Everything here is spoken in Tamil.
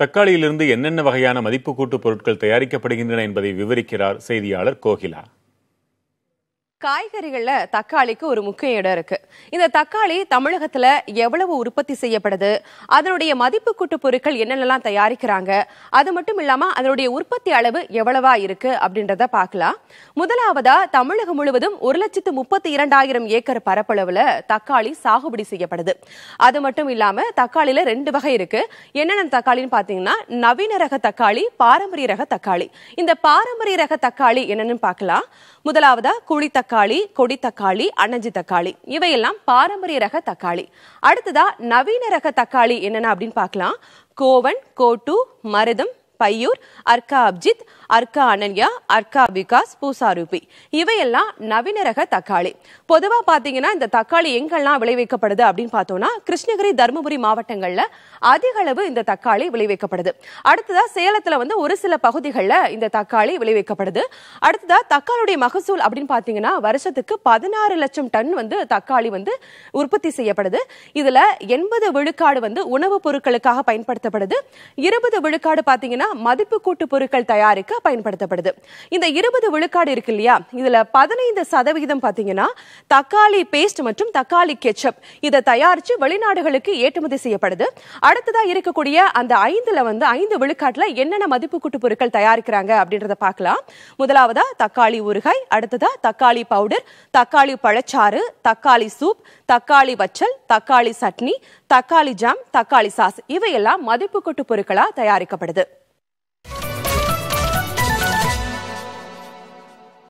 தக்காளியிலிருந்து என்னென்ன வகையான மதிப்பு கூட்டு பொருட்கள் தயாரிக்கப்படுகின்றன என்பதை விவரிக்கிறார் செய்தியாளர் கோகிலா. காய்கறிகள்ல தக்காளிக்கு ஒரு முக்கிய இடம் இருக்கு. இந்த தக்காளி தமிழகத்துல எவ்வளவு உற்பத்தி செய்யப்படுது? அதனுடைய மதிப்பு கூட்டு பொருட்கள் என்னென்னலாம் தயாரிக்கிறாங்க? அது மட்டும் இல்லாம அதனுடைய உற்பத்தி அளவு எவ்வளவா இருக்கு அப்படின்றத பார்க்கலாம். முதலாவதா தமிழகம் முழுவதும் ஒரு லட்சத்து முப்பத்தி இரண்டாயிரம் ஏக்கர் பரப்பளவுல தக்காளி சாகுபடி செய்யப்படுது. அது மட்டும் இல்லாம தக்காளியில ரெண்டு வகை இருக்கு. என்னென்ன தக்காளின்னு பாத்தீங்கன்னா நவீன ரக தக்காளி பாரம்பரிய ரக தக்காளி. இந்த பாரம்பரிய ரக தக்காளி என்னன்னு பார்க்கலாம். முதலாவதா குழி தக்காளி கொடி தக்காளி அனஞ்சி தக்காளி. இவையெல்லாம் பாரம்பரிய ரக தக்காளி. அடுத்ததா நவீன ரக தக்காளி என்னென்ன அப்படின்னு பார்க்கலாம். கோவன் கோட்டு மருதம் பையூர் அர்க்கா அப்ஜித் அர்க்கா அனன்யா அர்க்கா விகாஸ் பூசாரூபி இவையெல்லாம் நவீன ரக தக்காளி. பொதுவா பாத்தீங்கன்னா இந்த தக்காளி எங்கெல்லாம் விளைவிக்கப்படுது அப்படின்னு பார்த்தோம்னா கிருஷ்ணகிரி தருமபுரி மாவட்டங்கள்ல அதிக அளவு இந்த தக்காளி விளைவிக்கப்படுது. அடுத்ததா சேலத்துல வந்து ஒரு சில பகுதிகளில் இந்த தக்காளி விளைவிக்கப்படுது. அடுத்ததா தக்காளியுடைய மகசூல் அப்படின்னு பாத்தீங்கன்னா வருஷத்துக்கு பதினாறு லட்சம் டன் வந்து தக்காளி வந்து உற்பத்தி செய்யப்படுது. இதுல எண்பது விழுக்காடு வந்து உணவுப் பொருட்களுக்காக பயன்படுத்தப்படுது. இருபது விழுக்காடு பாத்தீங்கன்னா மதிப்பு கூட்டு பொருட்கள் தயாரிக்க பயன்படுத்தப்படுது. இந்த இருபது விழுக்காடு இருக்கு இல்லையா? இதுல பதினைந்து சதவிகிதம் பாத்தீங்கன்னா தக்காளி பேஸ்ட் மற்றும் தக்காளி கெச்சப் இதை தயாரிச்சு வெளிநாடுகளுக்கு ஏற்றுமதி செய்யப்படுது. அடுத்ததா இருக்கக்கூடிய அந்த ஐந்துல வந்து ஐந்து விழுக்காட்டுல என்னென்ன மதிப்பு கூட்டு பொருட்கள் தயாரிக்கிறாங்க அப்படின்றத பார்க்கலாம். முதலாவதா தக்காளி ஊறுகாய் அடுத்ததா தக்காளி பவுடர் தக்காளி பழச்சாறு தக்காளி சூப் தக்காளி வச்சல் தக்காளி சட்னி தக்காளி ஜாம் தக்காளி சாஸ் இவையெல்லாம் மதிப்பு கூட்டு பொருட்களா தயாரிக்கப்படுது.